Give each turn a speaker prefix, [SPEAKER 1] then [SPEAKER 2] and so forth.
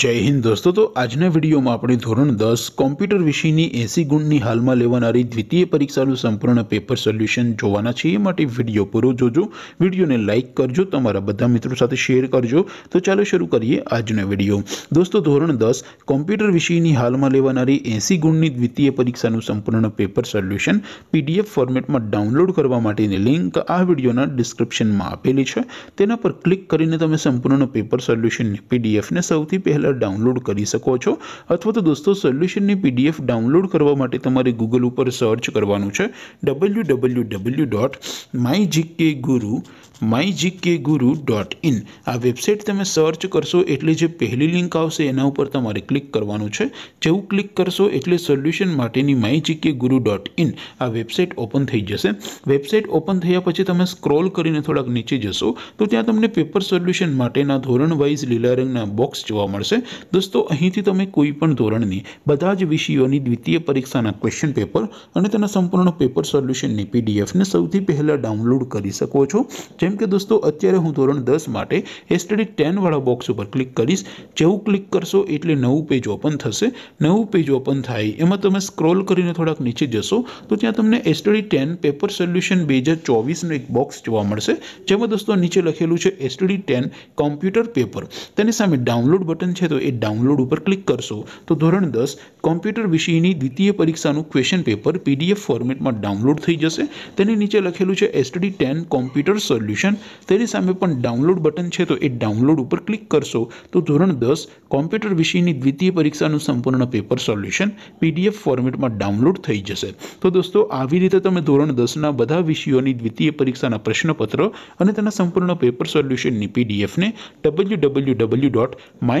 [SPEAKER 1] જય હિન્દ દોસ્તો તો આજ ને વિડિયો માં આપણે ધોરણ 10 કમ્પ્યુટર વિષય ની 80 ગુણ ની હાલ માં લેવા નારી દ્વિતીય પરીક્ષા નું સંપૂર્ણ પેપર સોલ્યુશન જોવાના છે માટે વિડિયો પૂરો જોજો વિડિયો ને લાઈક કરજો તમારા બધા મિત્રો સાથે શેર કરજો તો ચાલો શરૂ કરીએ આજ નો વિડિયો દોસ્તો ધોરણ 10 કમ્પ્યુટર વિષય ની હાલ માં લેવા નારી 80 ગુણ ની દ્વિતીય પરીક્ષા નું સંપૂર્ણ પેપર સોલ્યુશન PDF ફોર્મેટ માં ડાઉનલોડ કરવા માટે ની લિંક આ વિડિયો ના ડિસ્ક્રિપ્શન માં આપેલી છે તેના પર ક્લિક કરીને તમે સંપૂર્ણ નું પેપર સોલ્યુશન ને PDF ને સૌથી પે ડાઉનલોડ કરી શકો છો અથવા તો દોસ્તો સોલ્યુશન ની પીડીએફ ડાઉનલોડ કરવા માટે તમારે Google ઉપર સર્ચ કરવાનું છે www.mygkguru mygkguru.in આ વેબસાઈટ તમે સર્ચ કરશો એટલે જે પહેલી લિંક આવશે તેના ઉપર તમારે ક્લિક કરવાનું છે જેવું ક્લિક કરશો એટલે સોલ્યુશન માટેની mygkguru.in આ વેબસાઈટ ઓપન થઈ જશે વેબસાઈટ ઓપન થયા પછી તમે સ્ક્રોલ કરીને થોડક નીચે જશો તો ત્યાં તમને પેપર સોલ્યુશન માટેના ધોરણ वाइज લીલા રંગના બોક્સ જોવા મળશે દોસ્તો અહીંથી તમે કોઈપણ ધોરણની બધા જ વિષયોની દ્વિતીય પરીક્ષાના ક્વેશ્ચન પેપર અને તેના સંપૂર્ણનો પેપર સોલ્યુશનની પીડીએફને સૌથી પહેલા ડાઉનલોડ કરી શકો છો જેમ કે દોસ્તો અત્યારે હું ધોરણ 10 માટે STD 10 વાળો બોક્સ ઉપર ક્લિક કરશો જેવું ક્લિક કરશો એટલે નવું પેજ ઓપન થશે નવું પેજ ઓપન થાય એમાં તમે સ્ક્રોલ કરીને થોડક નીચે જશો તો ત્યાં તમને STD 10 પેપર સોલ્યુશન 2024 નો એક બોક્સ જોવા મળશે જેમ કે દોસ્તો નીચે લખેલું છે STD 10 કમ્પ્યુટર પેપર તેની સામે ડાઉનલોડ બટન તો એ ડાઉનલોડ ઉપર ક્લિક કરશો તો ધોરણ 10 કમ્પ્યુટર વિષયની દ્વિતીય પરીક્ષાનું ક્વેશ્ચન પેપર પીડીએફ ફોર્મેટમાં ડાઉનલોડ થઈ જશે તેની નીચે લખેલું છે STD 10 કમ્પ્યુટર સોલ્યુશન તેની સામે પણ ડાઉનલોડ બટન છે તો એ ડાઉનલોડ ઉપર ક્લિક કરશો તો ધોરણ 10 કમ્પ્યુટર વિષયની દ્વિતીય પરીક્ષાનું સંપૂર્ણ પેપર સોલ્યુશન પીડીએફ ફોર્મેટમાં ડાઉનલોડ થઈ જશે તો દોસ્તો આવી રીતે તમે ધોરણ 10 ના બધા વિષયોની દ્વિતીય પરીક્ષાના પ્રશ્નપત્ર અને તેના સંપૂર્ણ પેપર સોલ્યુશનની પીડીએફ ને www.my